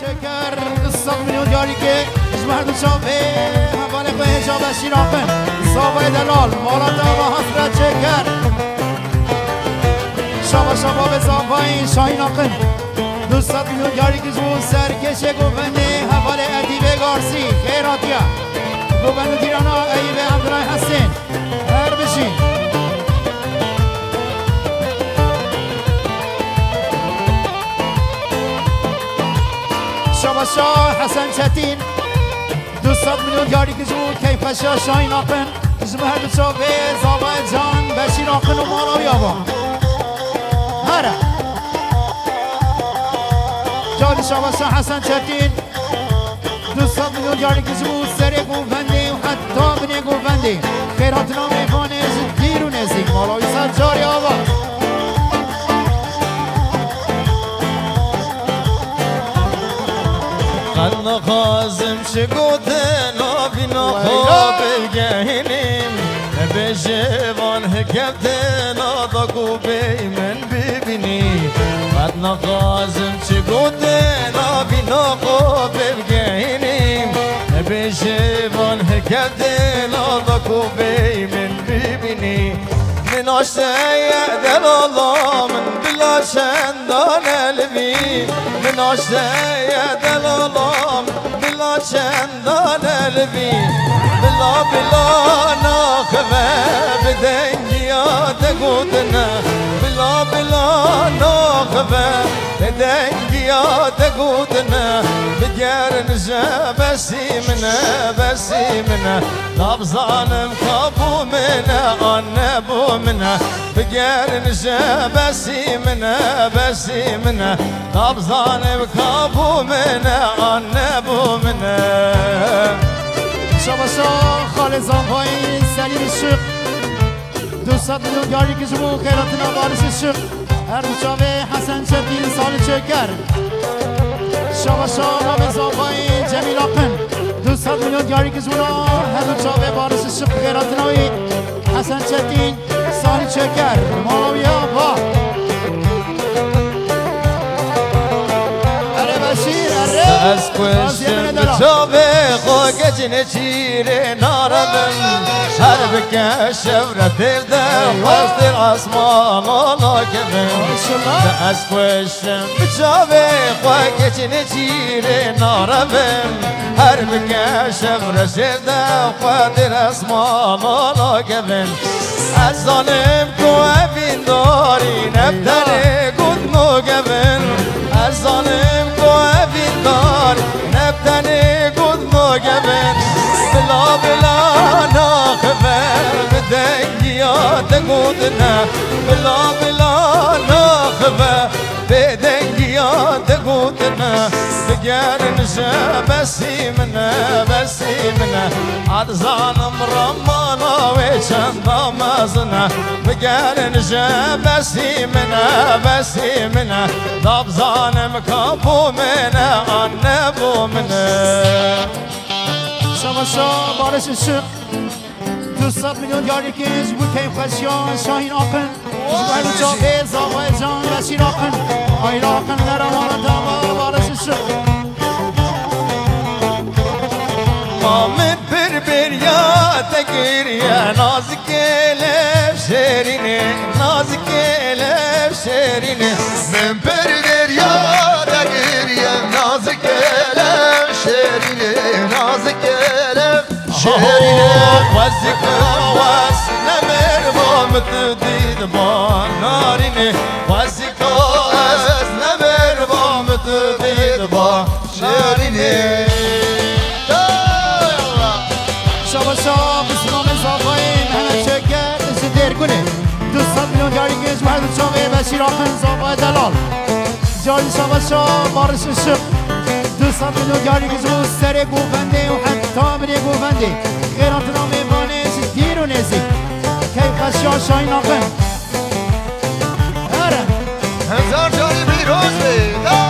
شکر. صد میلیون یاری که مردم شابه حواله به حجاب شیراقن صابه دلال مالا دوا حسرت شکر. شابا شابا به صابه شاین آقن دو صد میلیون یاری که زون سرکش گوبنده. حواله ادیب گارسی خیراتیا گوبنده دیرانا ایبه عبدالله حسین. هر بشین. شابا شاه حسن چتین. دو صد میلیون یاری که زون کیف شاه شاین آقن اسم هر دو صابه زابا جان بشیر آقن و مالا بیابا هره جادی شابا شاه حسن چتین. دو صد میلیون یاری که زون سر گوونده و حتی بنی گوونده. خیرات نام خانه دیر و نزدیک. مالای صد جاری آبا خلنا خازم شقوت نابنا خواب الجهنم بجيبان هكبتنا ضقو بي من ببني خلنا خازم شقوت نابنا خواب الجهنم بجيبان هكبتنا ضقو بي من ببني من عشاق دل الله من بلا شندان البي من عشاق دل الله من بلا شندان البي بلا بلا ناخذ بدنيا تقودنا بلا بلا ناخذ بدنيا تقودنا بديار نجا بسيمنا بسيمنا نبزان مخابو منا عنبو منا بديار نجا بسيمنا بسيمنا نبزان مخابو منا عنبو منا شابا شاه خالد زنبایی سلیم الشق دو صد میلیون یاری که جمعو خیراتنا بارش الشق هر شاوه حسن شدین سال چکر. شابا شاه رام زنبایی جمیل آقن دو صد میلیون یاری که جمعو هر شاوه بارش الشق خیراتناوی حسن شدین سال چکر. مالاویا با از کشتم بچاوه خوگه نچیره ناربن هر بکه شورت ده وسط الاسمان آلا کبن از کشتم بچاوه خوگه نچیره ناربن هر بکه شورت ده وسط الاسمان آلا کبن از ظالم کو اوین داری؟ نبتره گود مو گبن از ظالم کو اوین داری؟ نبتره گود مو گبن بلا بلا ناخبر بدنگیات گودنا بلا بلا ناخبر بدنگیات گودنا بگرن بسی منه بسی منه عاد ظالم رمانا وچند مازنا بگرن بسی منه بسی منه داب ظالم کابو منه آنبو منه شما شاه بارش شق دو صد میلیون یاری که از بود که خشیان شاهین آقن Well, it's always on, yes, you're knocking. Are you knocking that I want to double? Bir bir yata gir ya nazik elef serine Nazik elef serine Ben bir bir yata gir ya nazik elef serine Nazik elef serine Nazik elef serine بامت دید با نارینه. وزك واس نمر بامت دید با شرینه شما شاه بسنام زاوه همه چکر از درگونه دو صد میلیون که از مرد جاوه بشیر آقن زاوه دلال. جاری شما شاه بارش شق دو صد میلیون که زو سر گوونده و حتی بری گوونده خیرات نام بانش دیر و نزدیک کیف خشیا شاین آقن اره هزار جاری بیروز بیدا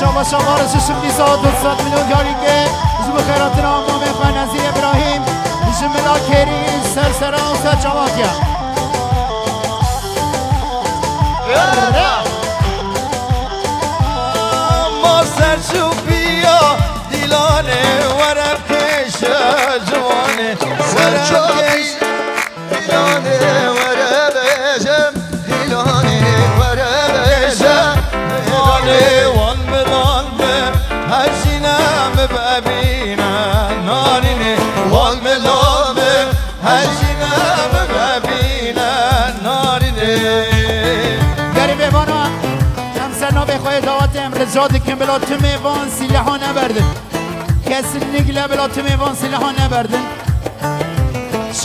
شما شما بارش شق نیسا دو صد میلیون یاری که زو خیرات نام بانش نزیر ابراهیم جملا کری و سرچواتیا شوفيا ديلاني ورب كيش جواني ورب سرچاوی كيش دیلانه وره بجم دیلانه امرزاد که بلا تو میوان سیلحا نبردن کسی نگله بلا تو میوان سیلحا نبردن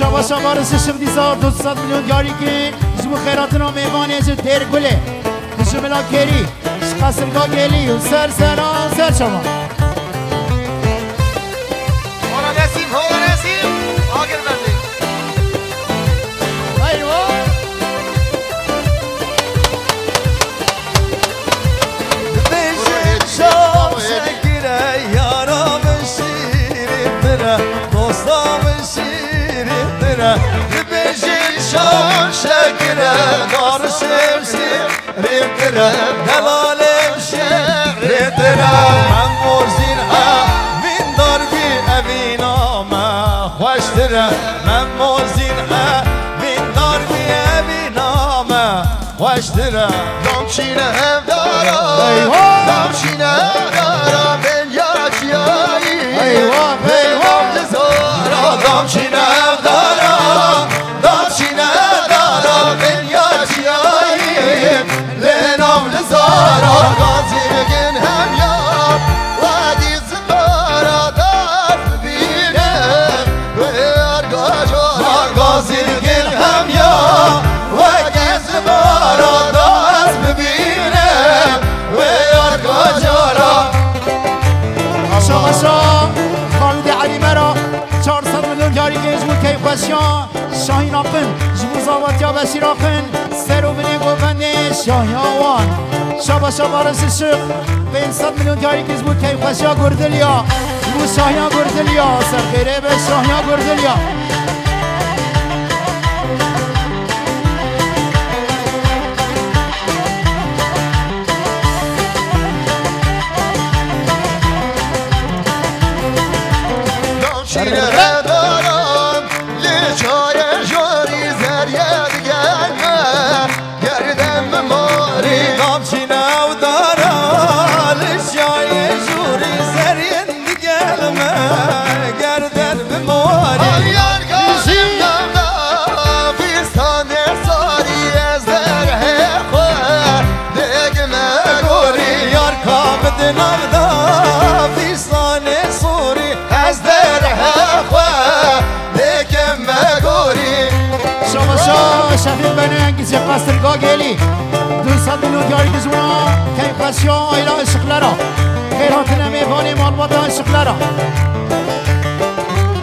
شبا شبا رسشم دیزا دوستاد میلیون یاری که جمو خیراتنا میوان ایجو دیر گله کشو بلا کری قصرگاه گلی و سر سرا سر شما. دار شمسي ترى دلال شيري ترى من موزين من دربي أبينا ما خوش ترى من موزين من دربي أبينا ما خوش ترى دامچینه هم دارم ایوه. دامچینه هم دارم ben yaşayayım ایوه ایوه Zara Dam çinem daram, 400 میلیون یاری که جمو کی خوشیان شاهین آقن جمو زاوات یا بشیر آقن سر و بینه گوبنده شاهین آوان شبا شبا رس شق 500 میلیون یاری که جمو کی خوشیا گردلیا جمو شاهین گردلیا سر خیره به شاهین گردلیا Damşine daram کی خوشیا آیلا اشقلرا خیر هاتنه میوانی مالباتا اشقلرا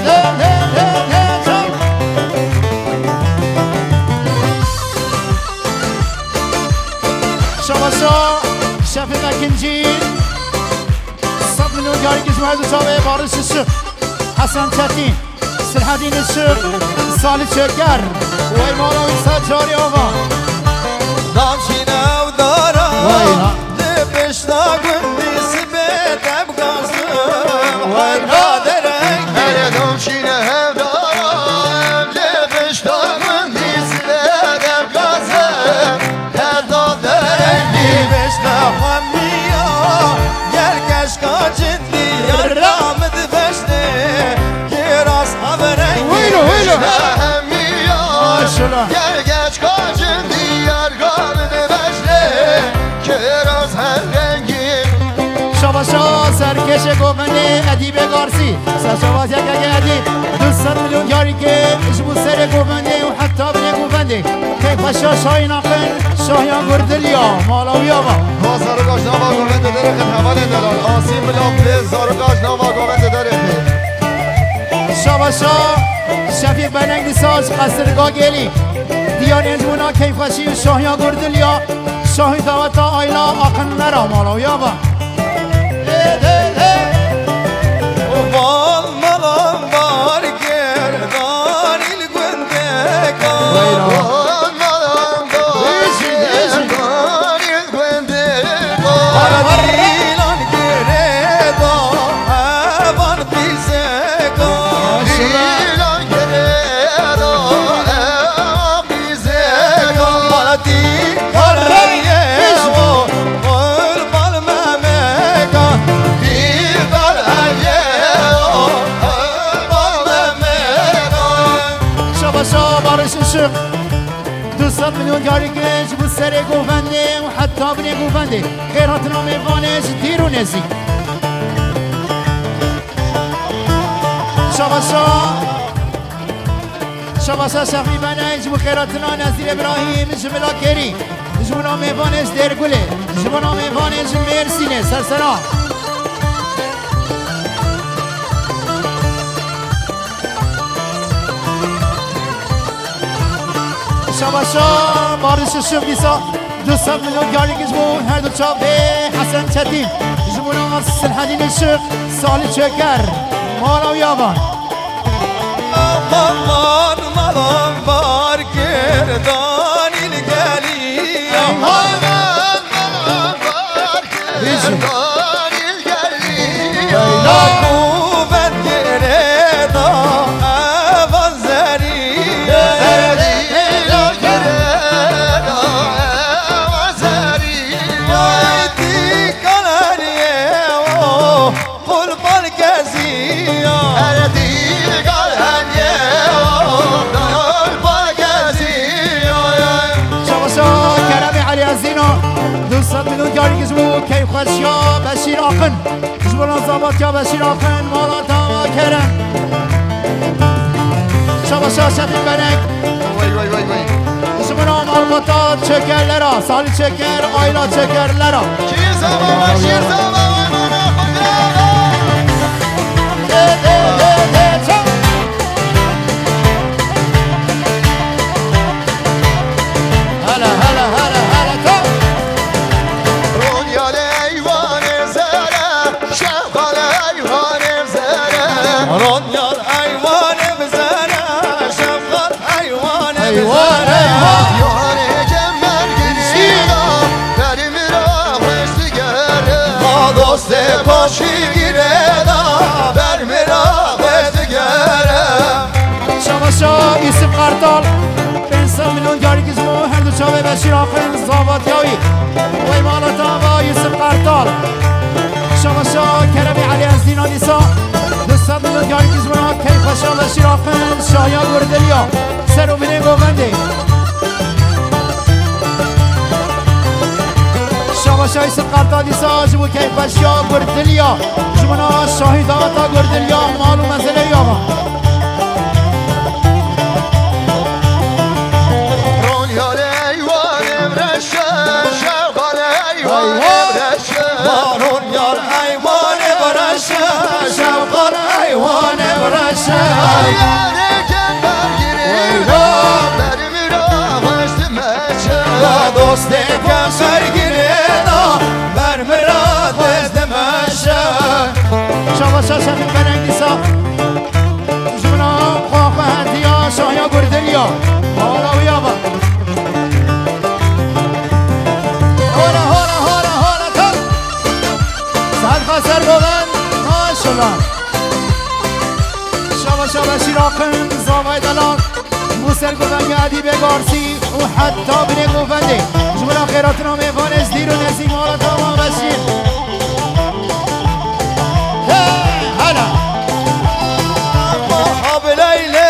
ده ده ده ده جان. شما شا شفیق اکنجی 100 میلیون یاری که جمو هزو چاوه بارش شق حسن چتین سرحدین شق سالی چکر و ایمانا و سجاری آقا Dam çinev dara اشتاق بسبت ابقصد وين قادرك هيا دوم شينا هبدارم ليف اشتاق بسبت ابقصد هدادرك ليف اشتاق ميا يركش قاجد لي يرام دفشتي يراس حضرك ويلو ويلو ميا يركش قاجد لي يرام دفشتي شباشا سرکش گوبنده ادیب گارسی. سشواز یک اگه ادیب دوست میلیون یاری که جبو سر گوبنده و حتی بینه گوبنده که پشا شاهین آقن شاهیان گردلیا مالاوی Bazarı kaç nava gomente dere kın havale delal Asim bilan bez zarı kaç nava gomente dere kın شباشا شفیق بننگی ساز قصرگاه گلی دیار انجمونا کیفشی و شاهیان گردلیا شاهی دوتا آیلا آقن نرا. مالاوی آقا. بینه گوونده خیرات نام وانش دیر و نزی شباشا شباشا شخی بنه جبو خیراتنا نزدیر ابراهیم جملا کری جبو نام وانش درگوله جبو نام وانش مرسینه سرسرا. شباشا بارش شب دیسا دو سال میلیون گاری گزبو هر دو چاوه حسن چتین جبو نام سلحدین شب سالی چکر مالا و یابان Aman malam var gerdan ilgeli Aman aman var gerdan ilgeli La جبو نام زابات یا بشیر آقن مالا تا کرم شباشا شخی بنک Vay vay vay vay. جبو نام آلباتا چکر لرا سالی چکر آیلا چکر لرا Şiir zamanı şiir zamanı bana kudret هلا evzere Ronyar hayvan bizene Şefkat hayvan Eyvan, bizene eyvan. Yohane cemmer girişina Benim rahmesti gere Ma doste koşi gire da Vermira besti gere شباشا یوسف قرطال انسان میلیون گاری گزمو هر دو چاوه بشیر آقن زابات یاوی وی مالا تاوا یوسف قرطال شباشا کرمی علی از دینا نیسا میلیون گاری گزمو ها کی خوشا بشیر آقن شایا گردلیا سر و بینه گوونده. شباشا یوسف قرطال نیسا جبو کی خوشا گردلیا جبونا شاهی داوتا گردلیا مالو مزله یاوا uğraşam dost ekam sergine da mermera dezdemeşe Şava şaşa bir berek nisa Üzümüne kohve diya şahya gürdeliya Hala uyama Hala hala hala hala tam Sarka serbolan maşallah بشیر آقن زاوای دلال موسر گوون یادی به گارسی و حتی بینه گوونده جمنا خیراتنا میوانش دیر و نزیم حالا تمام بشیر هلا. Ab leyle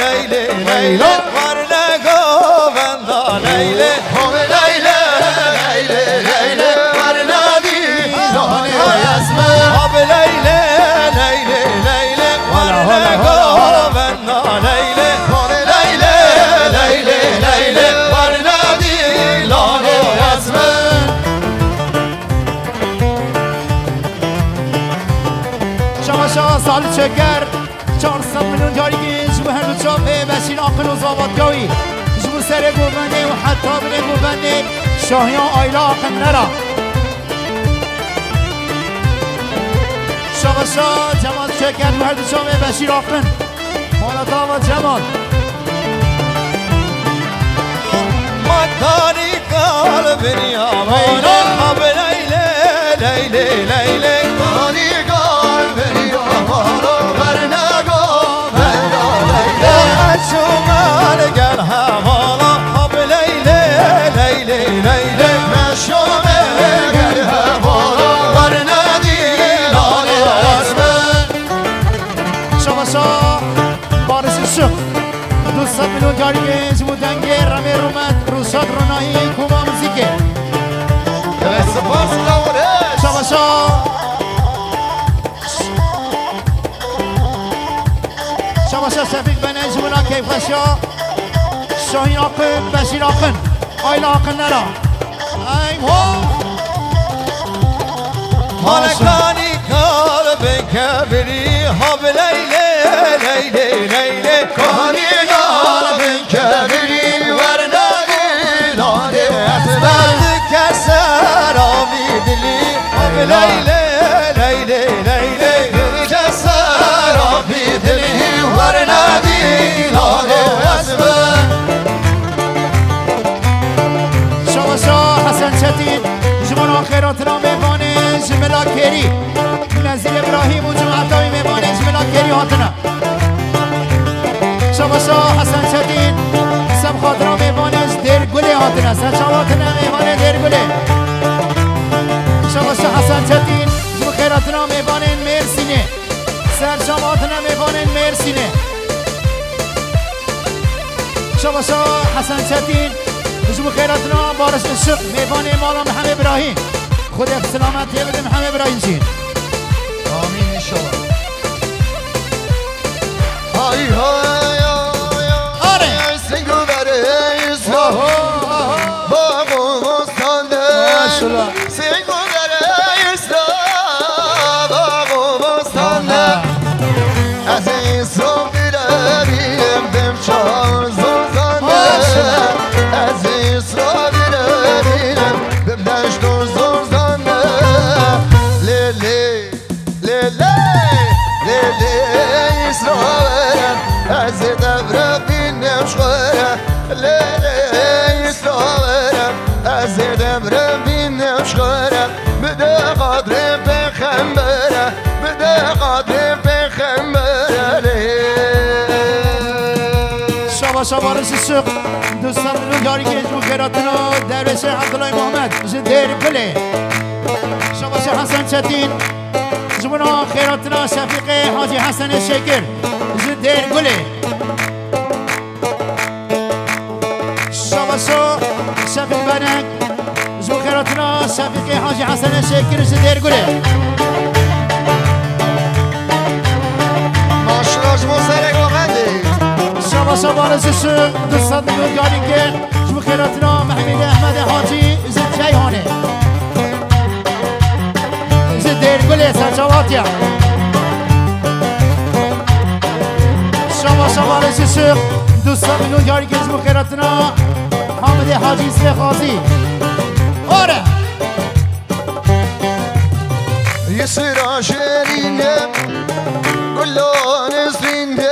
leyle leyle سر گوبنده و حتی بینه گوبنده شاهیان آیلا آقل نرا شماشا جمال و هر دو چاپه بشیر آقل مالا داوا جمال. leyle leyle Hani kalbeni yamara Varne govenda leyle Açuman gel شاباشا شفیق بنج ولا کیف خشا شاهین آقن بشیر آقن آیلا آقن نرا ای هو مالکانی کار بکبری حب لیلی لیلی لیلی کانی نال بن کبری ورنادی نالی اسبر بعد کسر آبی دلی حب لیلی خیرات را میبانه جملا کری نزیر ابراهیم و جمعت های میبانه جملا کری هاتنا شاباشا حسن چتین سب خاطرا میبانه در گله هاتنا سچاواتنا میبانه در گله شاباشا حسن چتین جمع خیرات را میبانه مرسینه. سرشاماتنا میبانه مرسینه. شاباشا حسن چتین بجو خیراتنا بارش میبان مالا محمد ابراهیم. خود سلامت بده محمد ابراهیم جین. آمین انشالله های های. شابا رش الشق دوستان رو یاری که اجمو خیراتنا درویش عبدالله محمد. جه دیر گله شابا شا حسن چتین. جمعنا خیراتنا شفیق حاجی حسن شکر. جه دیر گله. شابا شا شفیق بنک. جمع خیراتنا شفیق حاجی حسن شکر. جه دیر شبا شبا رزش دوستان یاری که شما خیراتنا محمد احمد حاجی زد جیهانه زد دیرگله سرچواتیا شبا شبا رزش دوستان یاری که شما خیراتنا حامد حاجی سه خازی آره. يصير عشرينه كلون سرينه يصير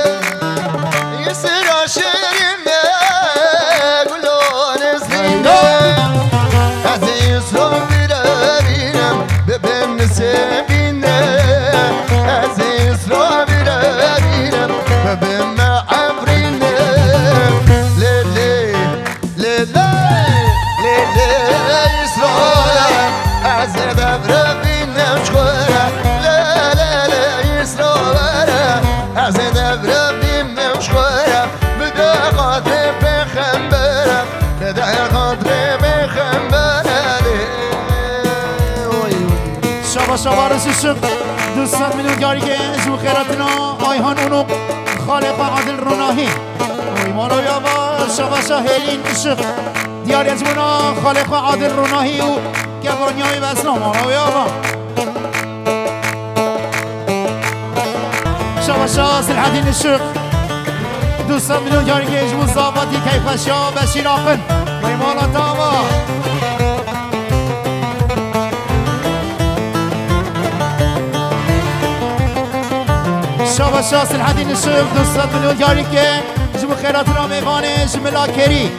شبا رسیشم دوستان میلیون یاری که شما خیراتنا آیهان اونو خالق عادل روناهی ایمان و یابا شبا شاهلین عشق دیاری از منا خالق عادل روناهی و گوانیای بسلام آنا و یابا شبا شا سلحدین عشق دوستان میلیون یاری که شما زابطی کیف شا بشیر آقن ایمان و شابا شاس الحدين الشوف دوستات جاري كي جمو خيرات راميفاني جملا كري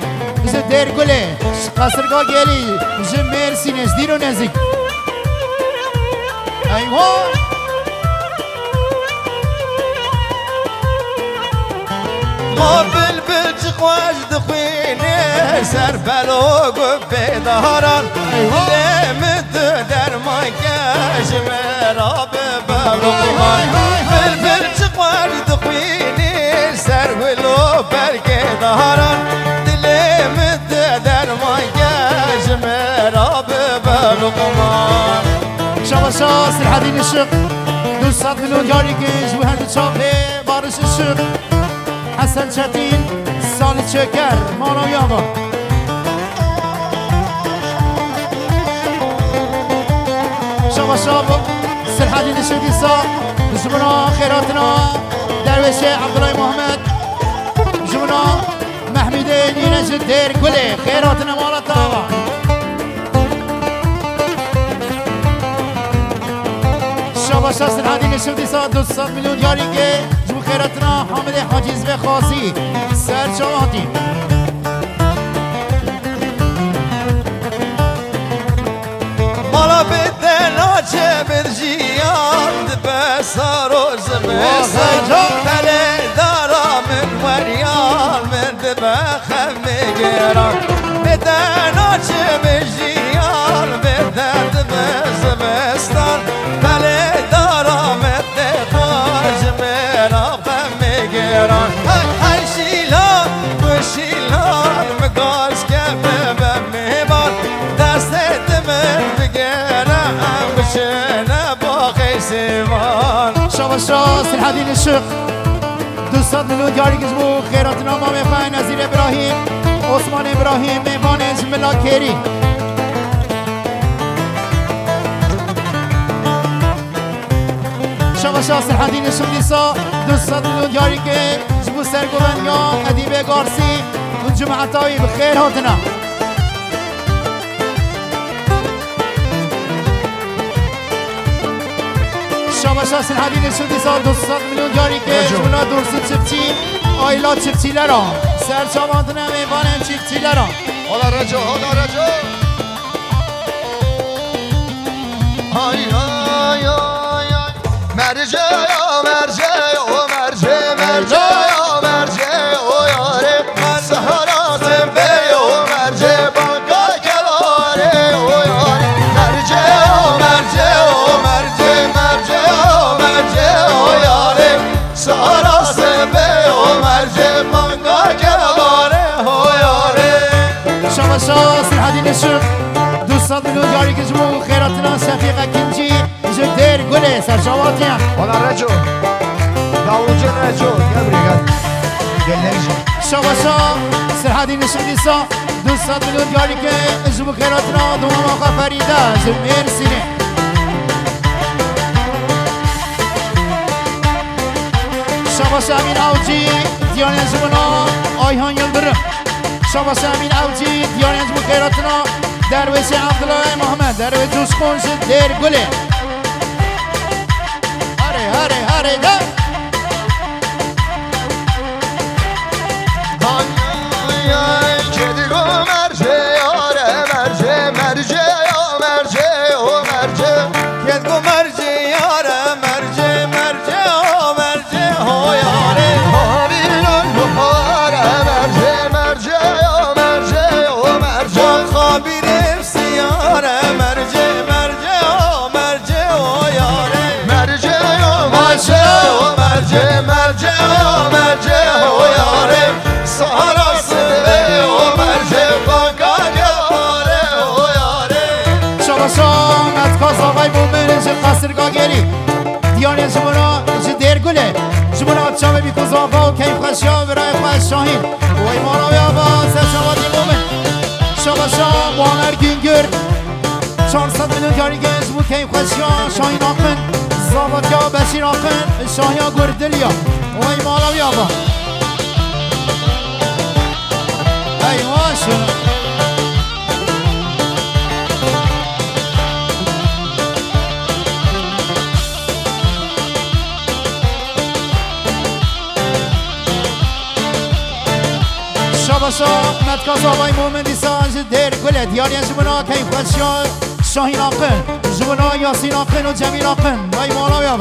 جم دير قولي قصر قا جيلي جم ميرسي نزديرو نزيك ايوه ما بلچق واجد خوینه سر بلوگ و پیداران. دمد درمان کش مرا به بلوگمان بل بلچق واجد خوینه سر بلو برگ داران دلمد درمان کش مرا به بلوگمان شواشا سرحدین الشق دوستات منو یاری کش و هر چاپه بارش الشق حسن شتين سالي شكر مانا يابا شاباشا سرحدين الشق ديسا زمنا خيراتنا درويش عبد الله محمد زمنا محمد نينا جدير كله خيراتنا مالا طاوة شاباش هستن هادی نشون دیسا دوست میلیون یاری که حامد حاجیز خاصی سر چاواتی مالا بدنا چه برجیان بسار و زمستان. تله دارا من وریان من دبخم میگران بدنا چه برجیان خیسیمان شاباش سر هادی نشق دوست میلیون یاری که جو خیرتنا ما می‌خواین نظیر ابراهیم عثمان ابراهیم میوان جملا کری شاباش سر هادی نشق دیسا دوست میلیون یاری که جو سرگوان یا ادیب گارسی و جمعتاوی بخیر هستن حدین شدی سال 200 میلیون یاری که جونا درسی چپچی. آیلا چپچی لرا. سر چاباندن میوان چپچی لرا. حالا رجا حالا رجا. های های های مرجع؟ شد. 200 میلیون یاری که جمهور خیراتنا شفیق کنجی جو دیر گله سر شاباتی هم. Hola Recho. Davulcu Recho. Gel buraya gel. Gel Recho. شاباشا سر حدین شدی سال 200 میلیون یاری که جمهور خیراتنا دوم آقا فریده زمیر سینه شاباش امین اوجی. دیان زمنا آیهان یلدرم شاباش امین اوجی دیان زمن خیراتنا درویش عبدالله محمد درویش جوش کنش دیر گله هره هره هره ده. Ay ay ya merce o yare. Sarası be o merce banka yare o yare. شاباشا مدکاز آقای مومن چه قصرگاه گری دیانه جمعنا چه دیر گله جمعنا چاوه بی کزاوا و کیف خشیا برای خوش شاهین. و ایمانا بیا با سر شوادی مومن. شاباشا مانر گینگر. 400 میلیون یاری گنج بود کیف خشیا شاهین آقن زاباتیا بشیر آقن شاهیا گردلیا و ایمانا بیا با ایمان شد شاباشا مدکاز آقای مومن دیسان دیر گله دیاری جمعنا کیف خشیا شاهین آقن جمعنا یاسین آقن و جمیل آقن. و ایمانا بیا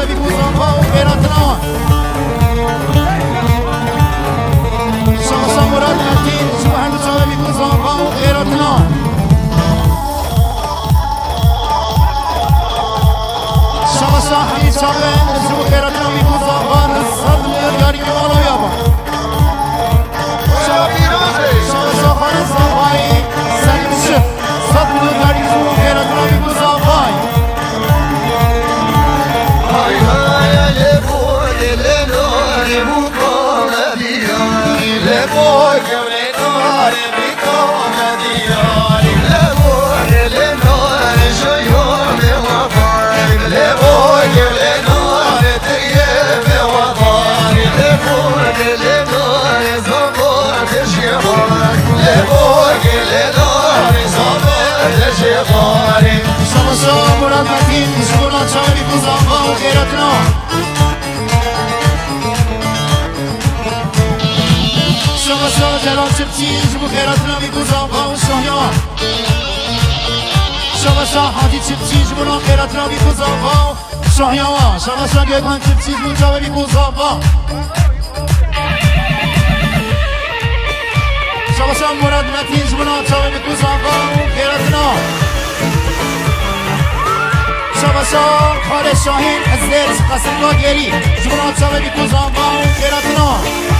جو همه چاوه بیگوزان با خیراتنا شما شما مراد نتین جو همه چاوه بیگوزان با خیراتنا شما شما Somos hombres, matín, musculo, chori, musamba, quiero que no شما جلال چپچی جو خیراتنا بیگوزان با شایان شما شما حاجی چپچی جو خیراتنا بیگوزان با شایان شما شما گیگان چپچی جو چاوه بیگوزان با شما شما مراد متین جو چاوه بیگوزان با خیراتنا شما شما خال شاهین از دل قسم گری جو چاوه بیگوزان با خیراتنا وای وای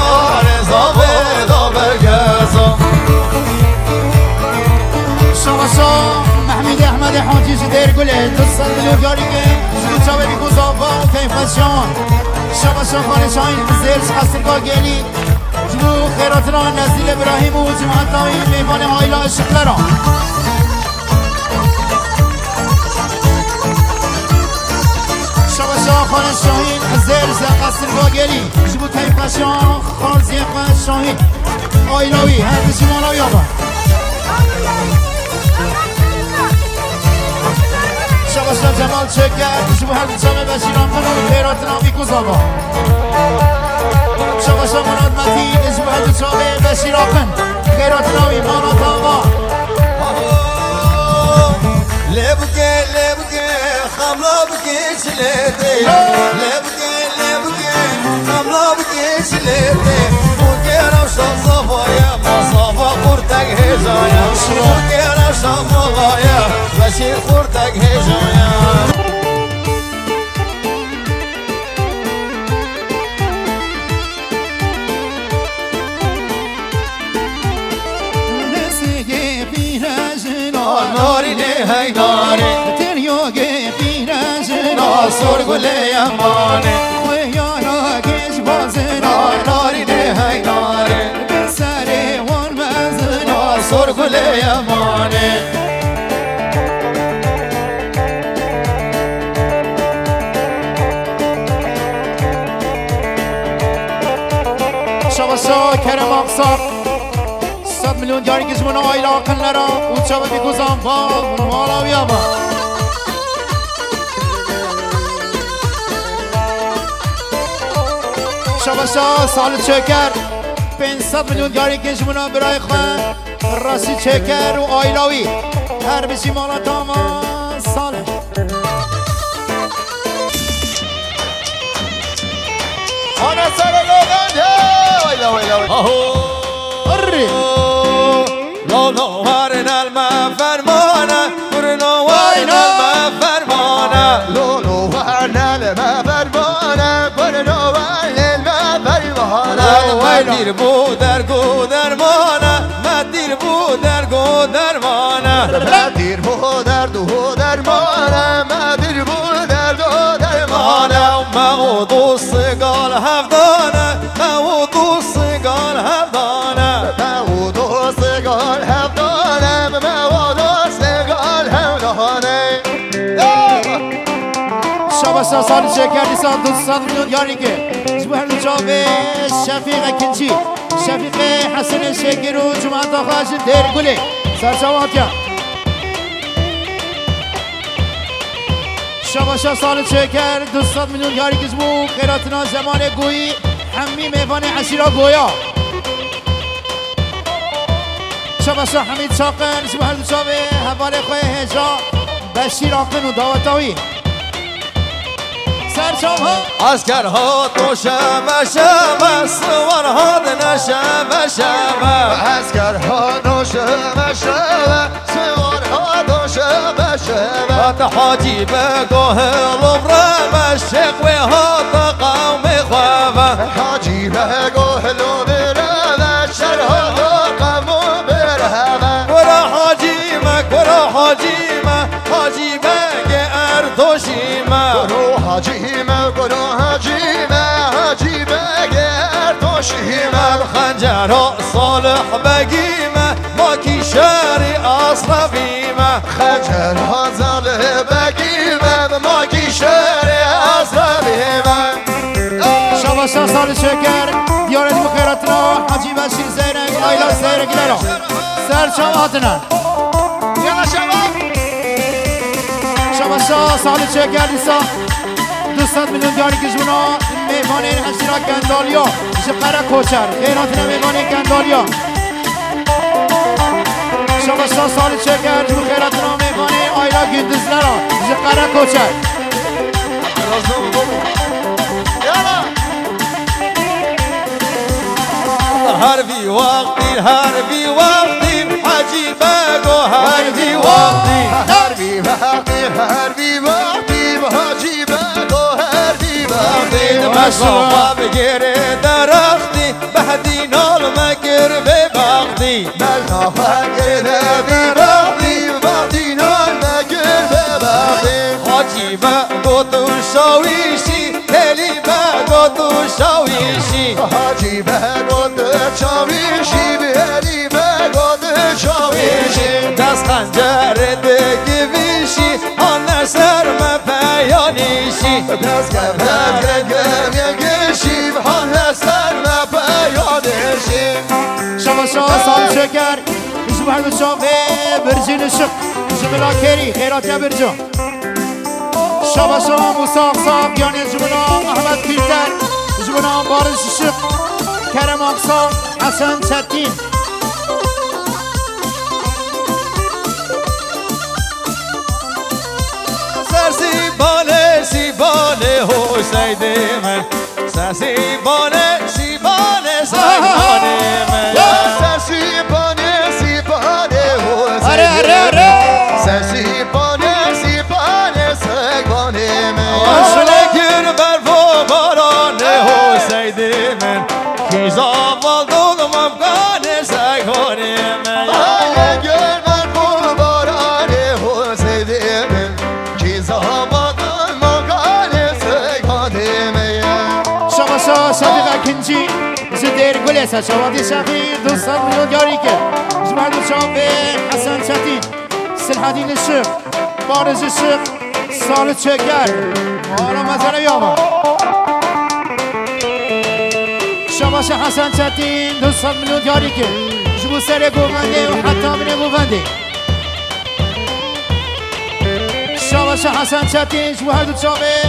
شما محمد احمد حاجی جدیر گله دوست دلو یاری که شما چاوه بی گذابا و کیفت شان شما شما خانه شاین زیرش قصرگاه گلی جلو خیراتنا نزیل ابراهیم و جماعت ناوی میوان آیلا شکلران شما شما خانه شاهین زیرش قصرگاه گلی جلو کیفت شان خان زیقت شاهین آیلاوی هر کسی مالا یابا شما جمال چکر شما هر چمه بشیران کنم خیرات نامی کزابا شما شما مراد متین. شما هر چمه بشیران خیرات نامی مانا تاوا لبكي لبكي خملا بكي شليتي لبكي لبكي خملا شليتي وكيرا وشام صفايا ما صفا قرتك هجايا وكيرا بشير قرتك هجايا نسیگه پیرجنا ناري لي هاي ناري تریوگه پیرجنا ناصر قولي يا يا ماني شما شا کرم اقصار صد میلیون یاری که جمعنا آیلا کنلرا او چابه بیگوزان با مالا بیابا شما شا سال چکر 500 میلیون یاری که جمعنا برای خواه راسی چکر و آیلاوی. هر بشی مالا تاما ساله. انا سر لغنده ويلا ويلا ويلا اری لا لا وارنا الما فرمانه. ورنا وارنا الما فرمانه. لولو ورنا لما فرمانه. برنو ورنا لما فرمانه. مدیر بو در مدیر بو درد و درمانه مدیر بو درد و درمانه ما و دوست گال هفدانه ما و دوست گال هفدانه مو دوستگان هم دارم مو دوستگان هم دارم شما شباسا سال شکر سال دو سال میلیون یاری که جبو هر جاوه شفیق کنچی شفیق حسن شکر و جمعه داخل دیر گلی سرچوات یا شباشا سال شکر دو سال میلیون یاری که جبو خیراتنا زمان گویی همی میوان عشیرا گویا. شباشا حمید شاقن جبو هر جاوه حواله خواه هجا بشیر آقن و داوتاوی سرچام ها. اسکرها تو شب شب سوارها دن شب هات حاجی بگاه لبرا مشق و هات قوم خواب حاجی بگو هلو بره و شرها دو قمو بره کرا حاجی ما کرا حاجی ما حاجی بگه ارتوشی ما گرو حاجیمه گرو حاجیمه حاجی بگر تو شیمه خنجر صالح بگیمه ما شری اصرفیمه خجل هزال بگیمه ما کی شهر اصلا شباشا سال شکر دیارت بخیراتنا حاجی بشیر زیرنگ آیلا زیرنگ لرا سرچام هاتنا یلا شباب شباشا سال شکر دیسا دوستان میلیون دیاری کشونا میوان این حشیرا گندالیا. شقره کوچر. خیراتنا میوان گندالیا. شباشا سال شکر جو خیراتنا میوان آیلا گندز لرا شقره کوچر یلا هر بی وقتی هر بی وقتی حاجی بگو هر بی وقتی. هر بی وقتی هر بی وقتی حاجی بگو هر بی وقتی. مشروع. بگیره درختی بهدی نال مگر به وقتی ملنا فکر بی وقتی وقتی نال مگر به وقتی حاجی بگو تو شاویشی هلی بگو تو شاویشی حاجی بگو در چاویشی بهلی بگو در چاویشی دست خنجر دگی ویشی آن سر مپیانیشی دست گفت گم یکشی حال سر نپیادشی شباشا سال شکر. اسم هر شافه برجین شق جملا کری خیرات یا برجو شباشا موساق صاحب یعنی جملا احمد پیتر جملا بارش شق کرم اقصا حسن چتین سر سیبانه سیبانه حسین من. سر سیبانه Ki zamadan makale segandime شباشا شفیق اکنجی زدیر گلی سا شوادی شفیق دوستان یاری که. جمعه حسن چتین سلحدین شق بارز شق سال چکر. آرام مزنه یاما شباشا حسن چتین دوستان میلیون یاری که جبو سر گوونده و حتی من گوونده. شباشا حسن چتین جبو هر دو چاوه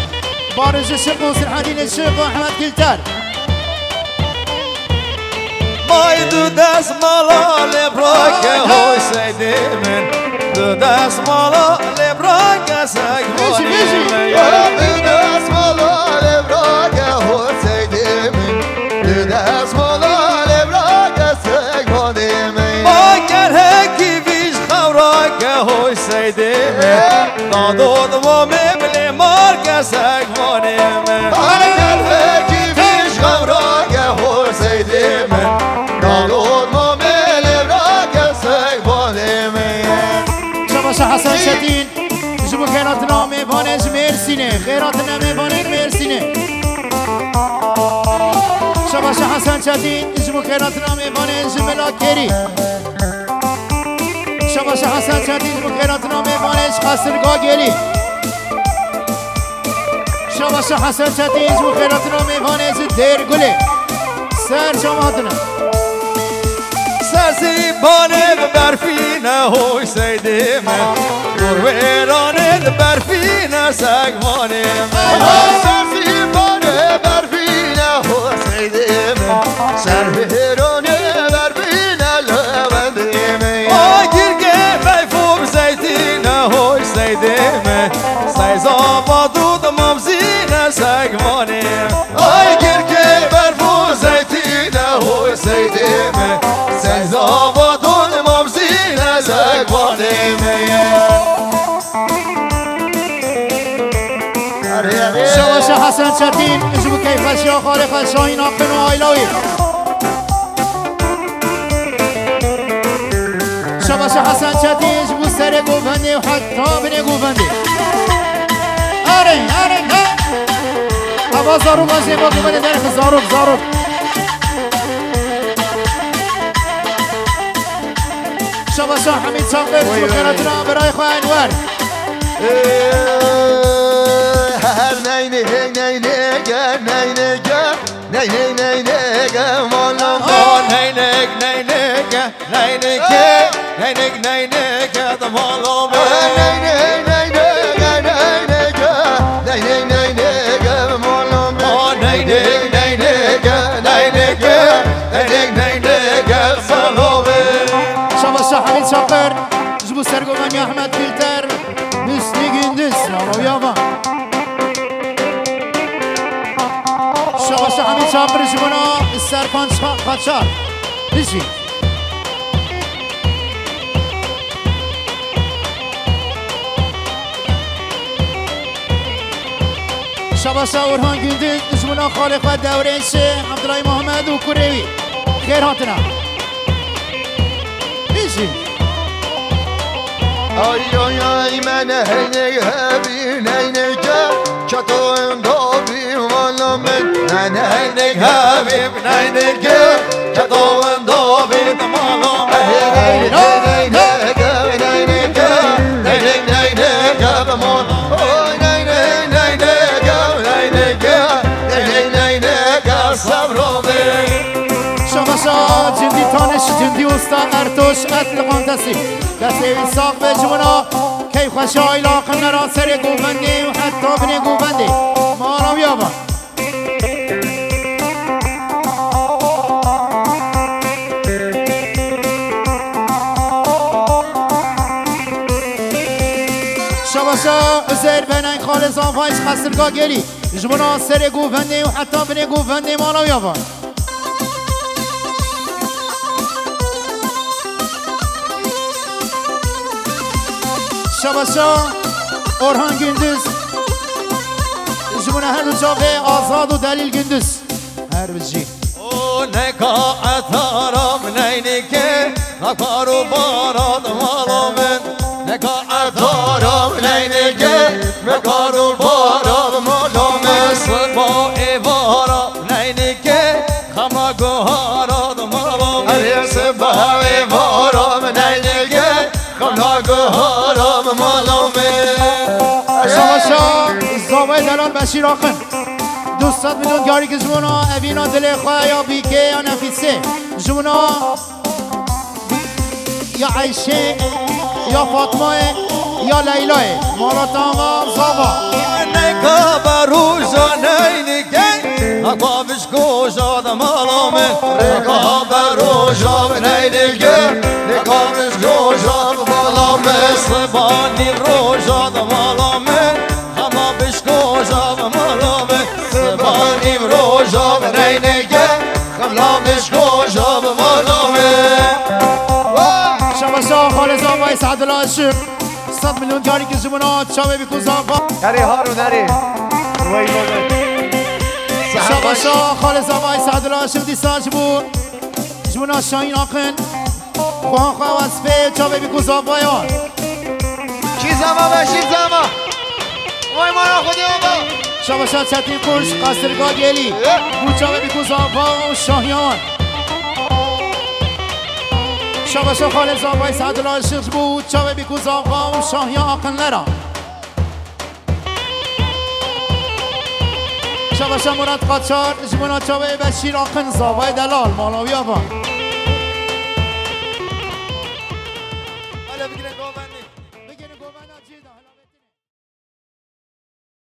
بارز شق و سلحدین شق و احمد کلتر May du destmala lebrake Hüseyin men Du destmala lebrake Bizi, bizi. sekone men Düdes mola kavrake Hüseyin men Dadod mu memle marke sekone men Ayer peki viş kavrage Hüseyin'im Dalod mu melevrage segandime شباشا حسن شتین جبو خیراتنا میوانش مرسینه خیراتنا میوانش مرسینه شباشا حسن شتین جبو خیراتنا میوانش ملاکری شباشا حسن شتین جبو خیراتنا میوانش قصرگاه گلی. شاباش حسن چتیز و خیراتنا میوانه از دیر گله سر جماعتنا سرسی بانه برفینه هوی سیده من. دور ویرانه برفینه سگوانه سرسی بانه ممزینه سگوانه آگیر که برفو زیتینه حسیده من سیزا با دون ممزینه زگوانه من شاباش حسن چتین جبو کیفش یا خالق شاهین آقن و آیلاوی شاباش حسن چتین جبو سر گوفندی و حتی بنی گوفندی آره آره. نه اما زارو بازی با گوفندی در زارو زارو شاباش حمید چاقر جبو خیراتنا برای خواه انوار هر نی نی نی نی گر نی نی گر نی نی نی نی گر والا آه نینک نینک جبو سرگومانی احمد فیلتر مثلی gündüz Bravo yava شاباش حمید شاقر جبونا سرکان قاچار بشی شاباش اورهان gündüz جبونا خالق و دوره شه عبدالله محمد و کوروی. خیر هاتنا آی آی آی من هی نی هبی نی نی گر چطو اندابی والا من نه نه نینک جندی استا ارتوش قتل قانتسی دسته ساق به جمنا کی خوش آیلا قمنا سر گوبندی و حتی بنی گوبندی. مارا بیابان. شباشا ازر بنن خالص آفایش خسرگاه گلی. جمنا سر گوبندی و حتی بنی گوبندی. مارا بیابان. Şabaşa Orhan Gündüz. Jibune her du çave azad delil gündüz. Her bici O ne ka etaram neynike Nakbar u baradma دلال بشیر آخن دوستات میلیون گاری که جمونا اوینا دل خواه یا بیکه یا نفیسه. جمونا یا عیشه یا فاطمه یا لیلاه مالات آقا زاوا. نکا بروجا نینکه نکا بشکوشا دمالو من نکا بروجا نینکه نکا بشکوشا دمالو من سبانی روجا دمالو العاشق صد میلیون گاری که جمونا چاوه بیکن زاوا نری هارو نری. وای بابا شباشا خالص آقای سعد العاشق دیساج بود جمونا شاین آخن. خواه خواه وصفه چاوه بیکن زاوا یا چی زما بشید زما وای ما را خودی بابا شباشا چتین کش قصرگاه گلی بوچاوه بیکن زاوا و شاهیان. شباشا خالص آقای سعد العاشق بود چاوه بیکن زاوا و شاهیان آقن لرا شبش مراد قاچار جمونا چاوه بشیر آقن زاوای دلال مالاوی آبان